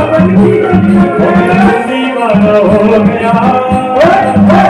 ڀل ديوار هو ميا